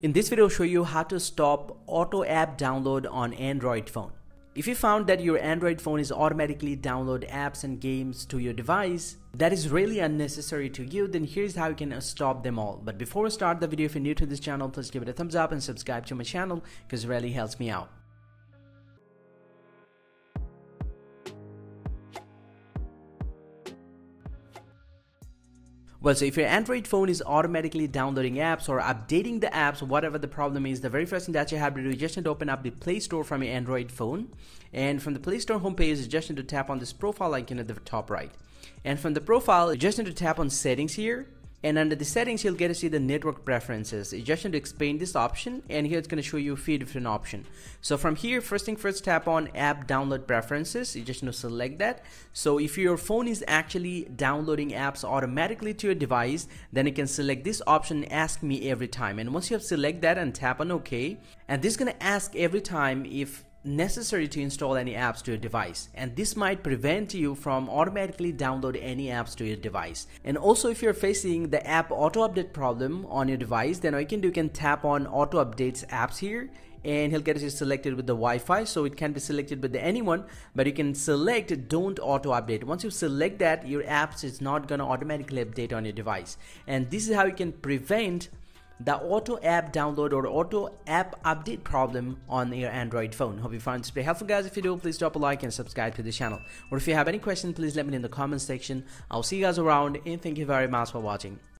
In this video, I'll show you how to stop auto app download on Android phone. If you found that your Android phone is automatically download apps and games to your device that is really unnecessary to you, then here's how you can uh, stop them all. But before we start the video, if you're new to this channel, please give it a thumbs up and subscribe to my channel because it really helps me out. Well, so if your Android phone is automatically downloading apps or updating the apps, whatever the problem is, the very first thing that you have to do is just to open up the Play Store from your Android phone. And from the Play Store homepage, you just need to tap on this profile icon at the top right. And from the profile, you just need to tap on settings here and under the settings you'll get to see the network preferences. You just need to explain this option and here it's going to show you a few different options. So from here first thing first tap on app download preferences. You just need to select that. So if your phone is actually downloading apps automatically to your device then you can select this option ask me every time. And once you have select that and tap on ok and this is going to ask every time if necessary to install any apps to your device. And this might prevent you from automatically download any apps to your device. And also if you're facing the app auto update problem on your device then what you can do you can tap on auto updates apps here and he'll get it selected with the Wi-Fi. So it can be selected with anyone but you can select don't auto update. Once you select that your apps is not gonna automatically update on your device. And this is how you can prevent the auto app download or auto app update problem on your Android phone. Hope you find this very helpful guys. If you do, please drop a like and subscribe to the channel. Or if you have any questions, please let me know in the comment section. I'll see you guys around and thank you very much for watching.